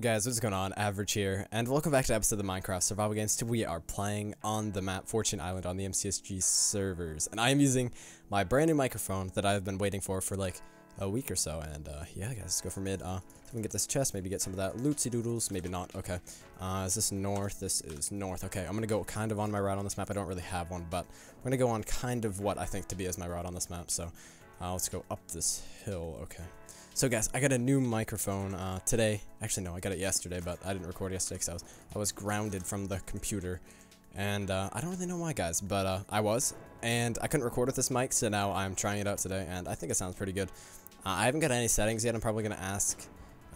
guys, what's going on? Average here, and welcome back to episode of the Minecraft Survival Games. we are playing on the map Fortune Island on the MCSG servers, and I am using my brand new microphone that I've been waiting for for like a week or so, and uh, yeah guys, let's go for mid, uh, so we can get this chest, maybe get some of that lootsy doodles, maybe not, okay. Uh, is this north? This is north, okay, I'm gonna go kind of on my route on this map, I don't really have one, but I'm gonna go on kind of what I think to be as my route on this map, so uh, let's go up this hill, okay. So guys, I got a new microphone uh, today. Actually, no, I got it yesterday, but I didn't record yesterday because I was I was grounded from the computer, and uh, I don't really know why, guys, but uh, I was, and I couldn't record with this mic, so now I'm trying it out today, and I think it sounds pretty good. Uh, I haven't got any settings yet. I'm probably gonna ask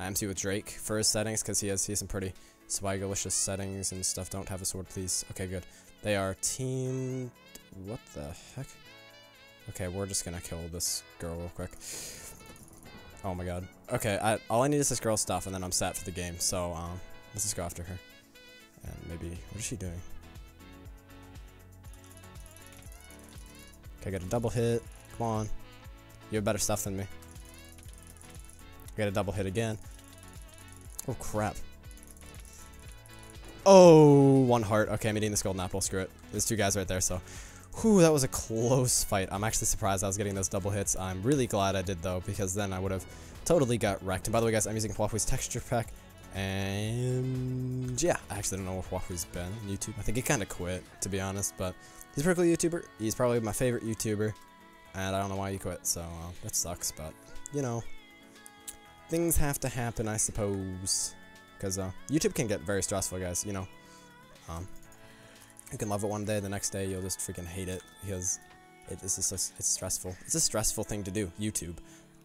MC with Drake for his settings because he has he has some pretty swagalicious settings and stuff. Don't have a sword, please. Okay, good. They are team. What the heck? Okay, we're just gonna kill this girl real quick. Oh my god. Okay, I, all I need is this girl's stuff, and then I'm set for the game. So, um, let's just go after her. And maybe, what is she doing? Okay, I got a double hit. Come on. You have better stuff than me. I got a double hit again. Oh, crap. Oh, one heart. Okay, I'm eating this golden apple. Screw it. There's two guys right there, so Whew, that was a close fight. I'm actually surprised I was getting those double hits. I'm really glad I did, though, because then I would have totally got wrecked. And by the way, guys, I'm using Huahwi's texture pack. And yeah, I actually don't know where Huahwi's been on YouTube. I think he kind of quit, to be honest, but he's a pretty cool YouTuber. He's probably my favorite YouTuber, and I don't know why he quit, so uh, that sucks, but, you know, things have to happen, I suppose, because uh, YouTube can get very stressful, guys, you know. Um, you can love it one day, the next day you'll just freaking hate it because it is just it's stressful. It's a stressful thing to do, YouTube.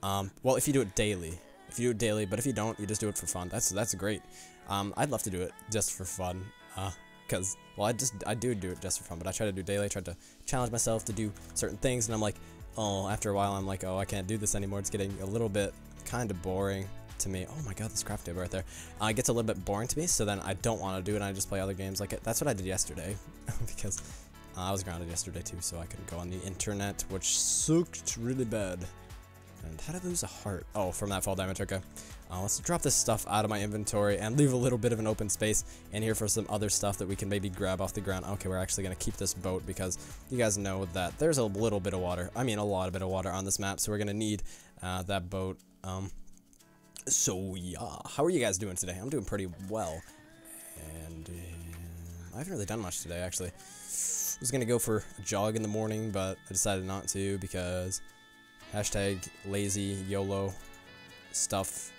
Um, well, if you do it daily, if you do it daily, but if you don't, you just do it for fun. That's that's great. Um, I'd love to do it just for fun, uh, cause well, I just I do do it just for fun, but I try to do daily. I try to challenge myself to do certain things, and I'm like, oh, after a while, I'm like, oh, I can't do this anymore. It's getting a little bit kind of boring to me. Oh my god, this craft table right there. Uh, it gets a little bit boring to me, so then I don't want to do it and I just play other games like it. That's what I did yesterday, because uh, I was grounded yesterday too, so I couldn't go on the internet, which sucked really bad. And how did I lose a heart? Oh, from that fall damage, okay. Uh, let's drop this stuff out of my inventory and leave a little bit of an open space in here for some other stuff that we can maybe grab off the ground. Okay, we're actually going to keep this boat because you guys know that there's a little bit of water. I mean, a lot of bit of water on this map, so we're going to need uh, that boat. Um, so yeah, how are you guys doing today? I'm doing pretty well, and uh, I haven't really done much today actually. I was gonna go for a jog in the morning, but I decided not to because hashtag lazy YOLO stuff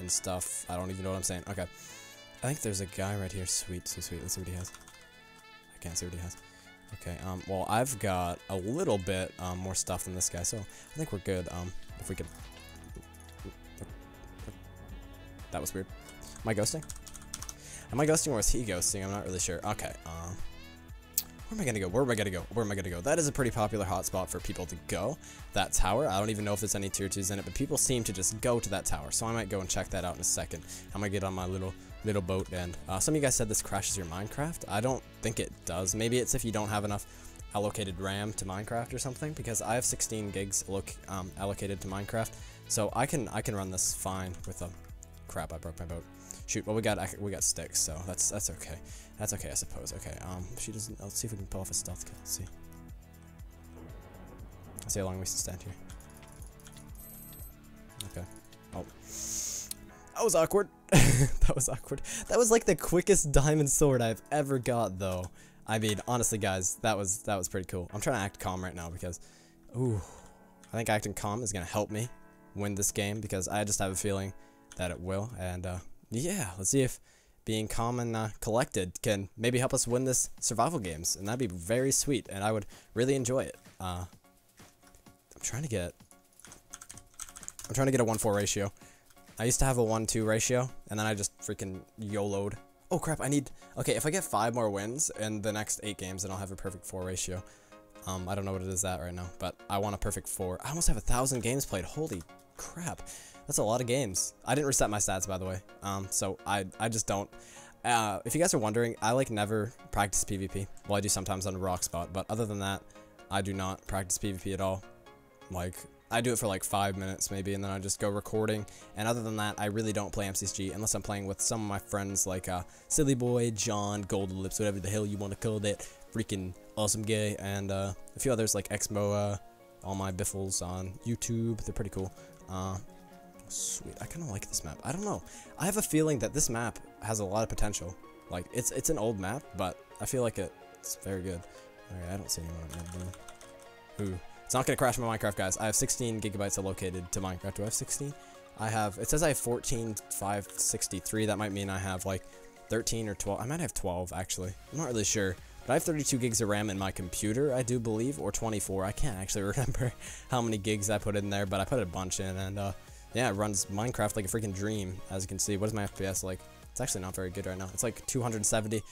and stuff. I don't even know what I'm saying. Okay, I think there's a guy right here. Sweet, so sweet. Let's see what he has. I can't see what he has. Okay, um, well, I've got a little bit um, more stuff than this guy, so I think we're good. Um, if we could that was weird. Am I ghosting? Am I ghosting or was he ghosting? I'm not really sure. Okay, um... Where am I gonna go? Where am I gonna go? Where am I gonna go? That is a pretty popular hotspot for people to go. That tower. I don't even know if there's any tier 2s in it, but people seem to just go to that tower. So I might go and check that out in a second. I'm gonna get on my little little boat and uh, some of you guys said this crashes your Minecraft. I don't think it does. Maybe it's if you don't have enough allocated RAM to Minecraft or something because I have 16 gigs um, allocated to Minecraft. So I can I can run this fine with a crap, I broke my boat. Shoot, well we got we got sticks, so that's that's okay. That's okay, I suppose. Okay, um, she doesn't. Let's see if we can pull off a stealth kill. Let's see. Let's see how long we stand here. Okay. Oh, that was awkward. that was awkward. That was like the quickest diamond sword I've ever got, though. I mean, honestly, guys, that was that was pretty cool. I'm trying to act calm right now because, ooh, I think acting calm is gonna help me win this game because I just have a feeling that it will. And uh, yeah, let's see if being calm and uh, collected can maybe help us win this survival games. And that'd be very sweet. And I would really enjoy it. Uh, I'm trying to get... I'm trying to get a 1-4 ratio. I used to have a 1-2 ratio, and then I just freaking YOLO'd. Oh crap, I need... Okay, if I get 5 more wins in the next 8 games, then I'll have a perfect 4 ratio. Um, I don't know what it is at right now, but I want a perfect 4. I almost have a 1,000 games played. Holy crap. That's a lot of games. I didn't reset my stats, by the way. Um, so I, I just don't. Uh, if you guys are wondering, I like never practice PvP. Well, I do sometimes on rock spot, but other than that, I do not practice PvP at all. Like, I do it for like five minutes maybe, and then I just go recording. And other than that, I really don't play MCSG unless I'm playing with some of my friends like uh, Silly Boy, John, Golden Lips, whatever the hell you want to call that freaking awesome guy, and uh, a few others like Xmoa, all my biffles on YouTube. They're pretty cool. Uh, sweet. I kind of like this map. I don't know. I have a feeling that this map has a lot of potential. Like it's it's an old map, but I feel like it, it's very good. Alright, I don't see anyone. Ooh. It's not going to crash my Minecraft, guys. I have 16 gigabytes allocated to Minecraft. Do I have 16? I have, it says I have 14, 563. That might mean I have like 13 or 12. I might have 12, actually. I'm not really sure. But I have 32 gigs of RAM in my computer, I do believe, or 24. I can't actually remember how many gigs I put in there, but I put a bunch in, and uh, yeah, it runs Minecraft like a freaking dream, as you can see. What is my FPS like? It's actually not very good right now. It's like 270.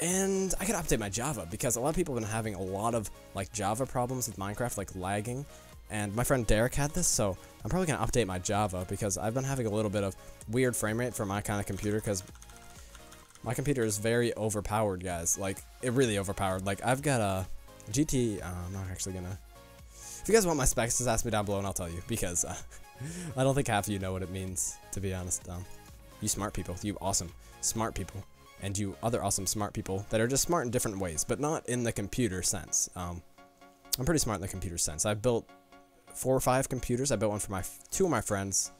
And I gotta update my Java because a lot of people have been having a lot of like Java problems with Minecraft, like lagging. And my friend Derek had this, so I'm probably gonna update my Java because I've been having a little bit of weird frame rate for my kind of computer because my computer is very overpowered, guys. Like it really overpowered. Like I've got a GT. Uh, I'm not actually gonna. If you guys want my specs, just ask me down below and I'll tell you because uh, I don't think half of you know what it means. To be honest, um, you smart people, you awesome smart people and you other awesome smart people that are just smart in different ways, but not in the computer sense. Um, I'm pretty smart in the computer sense. I built four or five computers. I built one for my two of my friends.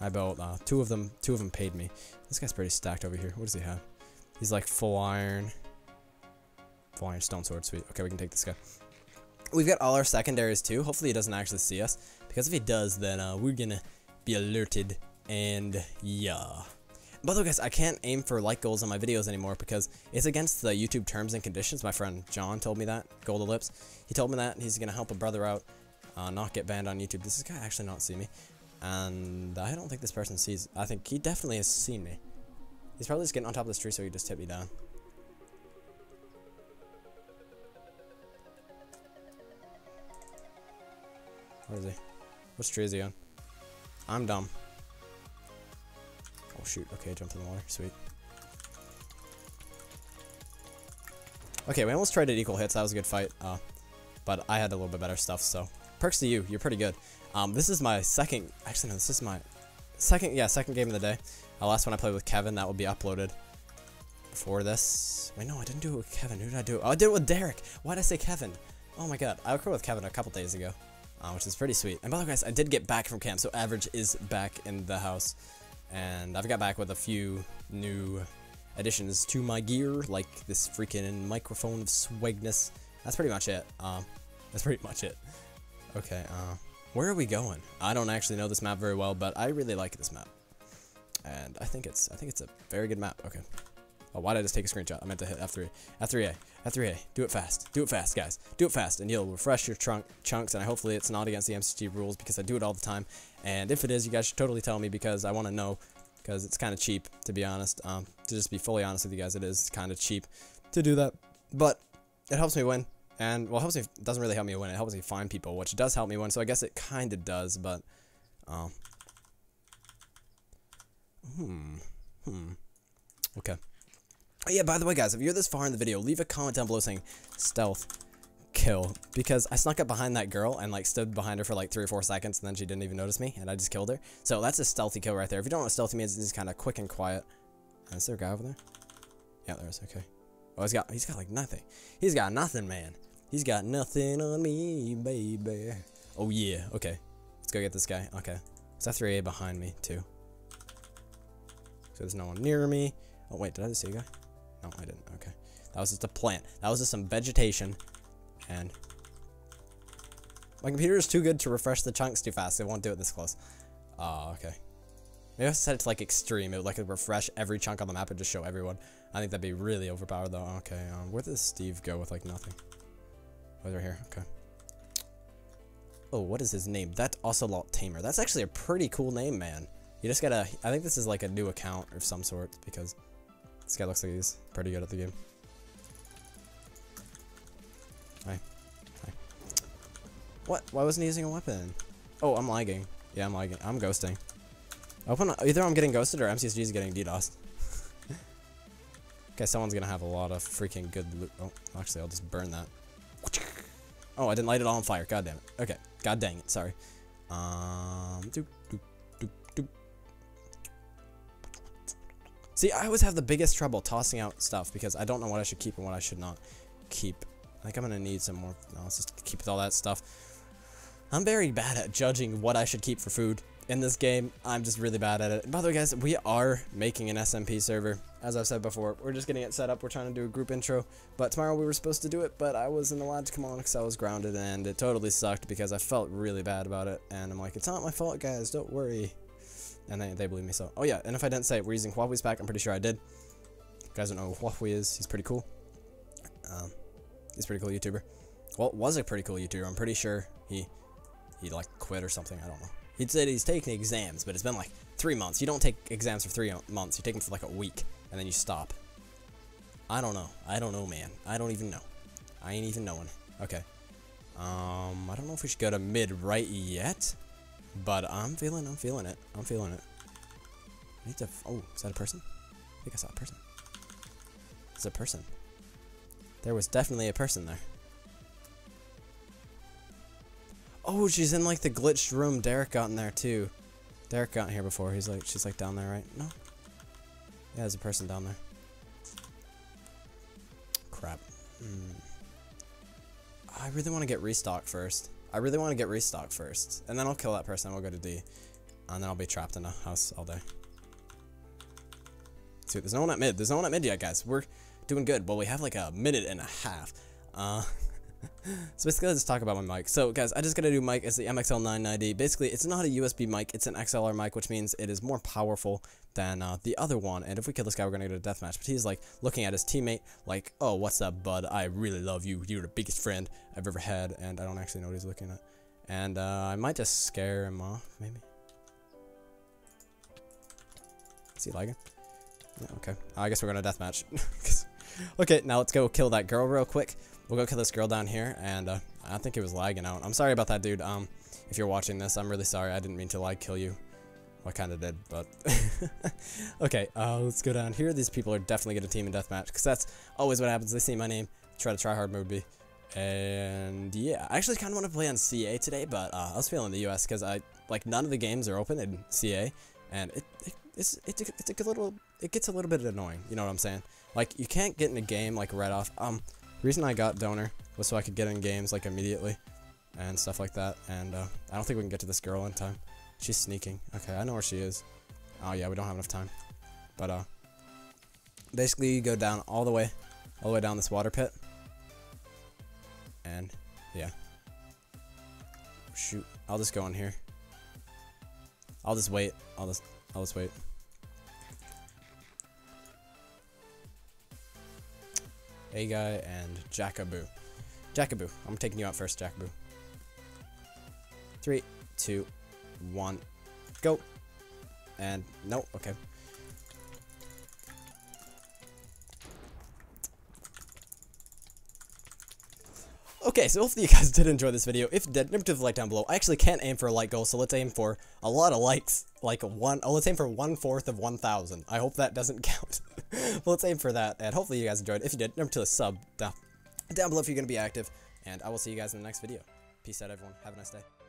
I built uh, two of them. Two of them paid me. This guy's pretty stacked over here. What does he have? He's like full iron. Full iron stone sword. Sweet. Okay, we can take this guy. We've got all our secondaries too. Hopefully he doesn't actually see us. Because if he does, then uh, we're gonna be alerted. And yeah. By the way, guys, I can't aim for like goals on my videos anymore because it's against the YouTube terms and conditions. My friend John told me that. Golden Lips. He told me that he's gonna help a brother out, uh, not get banned on YouTube. Does this guy actually not see me? And I don't think this person sees. I think he definitely has seen me. He's probably just getting on top of this tree so he just hit me down. What is he? Which tree on? I'm dumb. Oh shoot, okay, jumped in the water, sweet. Okay, we almost tried to equal hits, that was a good fight, uh, but I had a little bit better stuff, so. Perks to you, you're pretty good. Um, this is my second, actually no, this is my second, yeah, second game of the day. The last one I played with Kevin, that will be uploaded before this. Wait, no, I didn't do it with Kevin, who did I do Oh, I did it with Derek! Why did I say Kevin? Oh my god, I recorded with Kevin a couple days ago, uh, which is pretty sweet. And by the way, guys, I did get back from camp, so Average is back in the house and I've got back with a few new additions to my gear, like this freaking microphone of swagness. That's pretty much it. Um, that's pretty much it. Okay, uh, where are we going? I don't actually know this map very well, but I really like this map, and I think it's I think it's a very good map. Okay. Oh, why did I just take a screenshot? I meant to hit F3. F3A. F3A. Do it fast. Do it fast, guys. Do it fast, and you'll refresh your trunk chunks, and hopefully it's not against the MCG rules because I do it all the time. And if it is, you guys should totally tell me because I want to know because it's kind of cheap, to be honest. Um, to just be fully honest with you guys, it is kind of cheap to do that. But it helps me win. And, well, it helps me, it doesn't really help me win. It helps me find people, which does help me win. So I guess it kind of does, but, um, hmm, hmm, okay. Oh, yeah, by the way, guys, if you're this far in the video, leave a comment down below saying stealth kill because I snuck up behind that girl and like stood behind her for like three or four seconds and then she didn't even notice me and I just killed her. So that's a stealthy kill right there. If you don't know what stealthy means, it's just kind of quick and quiet. Is there a guy over there? Yeah, there is. Okay. Oh, he's got he's got like nothing. He's got nothing, man. He's got nothing on me, baby. Oh yeah. Okay. Let's go get this guy. Okay. It's F3A behind me too. So there's no one near me. Oh wait, did I just see a guy? No, I didn't. Okay. That was just a plant. That was just some vegetation. And my computer is too good to refresh the chunks too fast. It won't do it this close. Oh, okay. Maybe I set it to like extreme. It would like refresh every chunk on the map and just show everyone. I think that'd be really overpowered though. Okay, um, where does Steve go with like nothing? Oh, right here. Okay. Oh, what is his name? That Ocelot Tamer. That's actually a pretty cool name, man. You just gotta. I think this is like a new account of some sort because this guy looks like he's pretty good at the game. Hi. Hi. What? Why wasn't he using a weapon? Oh, I'm lagging. Yeah, I'm lagging. I'm ghosting. Open. Either I'm getting ghosted or MCSG is getting DDoSed. okay, someone's gonna have a lot of freaking good loot. Oh, actually, I'll just burn that. Oh, I didn't light it all on fire. God damn it. Okay. God dang it. Sorry. Um, See, I always have the biggest trouble tossing out stuff because I don't know what I should keep and what I should not keep. I think I'm gonna need some more. No, let's just keep all that stuff. I'm very bad at judging what I should keep for food in this game. I'm just really bad at it. by the way, guys, we are making an SMP server. As I've said before, we're just getting it set up. We're trying to do a group intro. But tomorrow we were supposed to do it, but I wasn't allowed to come on because I was grounded, and it totally sucked because I felt really bad about it. And I'm like, it's not my fault, guys. Don't worry. And they, they believe me so. Oh, yeah, and if I didn't say it, we're using Huahwi's pack. I'm pretty sure I did. You guys don't know who Huahwi is. He's pretty cool. Um, he's pretty cool YouTuber. Well, was a pretty cool YouTuber. I'm pretty sure he, he like, quit or something. I don't know. He said he's taking exams, but it's been like three months. You don't take exams for three months. You take them for like a week, and then you stop. I don't know. I don't know, man. I don't even know. I ain't even knowing. Okay. Um, I don't know if we should go to mid right yet, but I'm feeling, I'm feeling it. I'm feeling it. I need to. Oh, is that a person? I think I saw a person. It's a person. There was definitely a person there. Oh, she's in like the glitched room. Derek got in there too. Derek got in here before. He's like, she's like down there, right? No. Yeah, there's a person down there. Crap. Mm. I really want to get restocked first. I really want to get restock first. And then I'll kill that person and we'll go to D. And then I'll be trapped in a house all day. See, there's no one at mid. There's no one at mid yet, guys. We're doing good. Well, we have like a minute and a half. Uh, so basically, let's talk about my mic. So guys, I just gotta do mic as the MXL990. Basically, it's not a USB mic, it's an XLR mic, which means it is more powerful than uh, the other one. And if we kill this guy, we're gonna get a deathmatch. But he's like looking at his teammate, like, oh, what's up, bud? I really love you. You're the biggest friend I've ever had. And I don't actually know what he's looking at. And uh, I might just scare him off, maybe. Is he lagging? Yeah, okay. I guess we're gonna deathmatch. okay, now let's go kill that girl real quick. We'll go kill this girl down here, and uh, I think it was lagging out. I'm sorry about that, dude. Um, if you're watching this, I'm really sorry. I didn't mean to like kill you. Well, I kind of did, but okay. Uh, let's go down here. These people are definitely gonna team in deathmatch because that's always what happens. They see my name, try to try hard mode B, and yeah. I actually kind of want to play on CA today, but uh, I was feeling the US because I like none of the games are open in CA, and it, it it's it's a, it's a little it gets a little bit annoying. You know what I'm saying? Like you can't get in a game like right off. Um, reason I got donor was so I could get in games like immediately and stuff like that. And uh, I don't think we can get to this girl in time. She's sneaking. Okay, I know where she is. Oh yeah, we don't have enough time. But uh, basically you go down all the way, all the way down this water pit. And yeah. Shoot, I'll just go in here. I'll just wait. I'll just, I'll just wait. A guy, and Jackaboo. Jackaboo. I'm taking you out first, Jackaboo. Three, two, one, go. And no, okay. Okay, so hopefully you guys did enjoy this video. If you did, remember to like down below. I actually can't aim for a like goal, so let's aim for a lot of likes. Like one, oh, let's aim for one-fourth of 1,000. I hope that doesn't count. but let's aim for that, and hopefully you guys enjoyed. If you did, remember to sub down, down below if you're going to be active, and I will see you guys in the next video. Peace out, everyone. Have a nice day.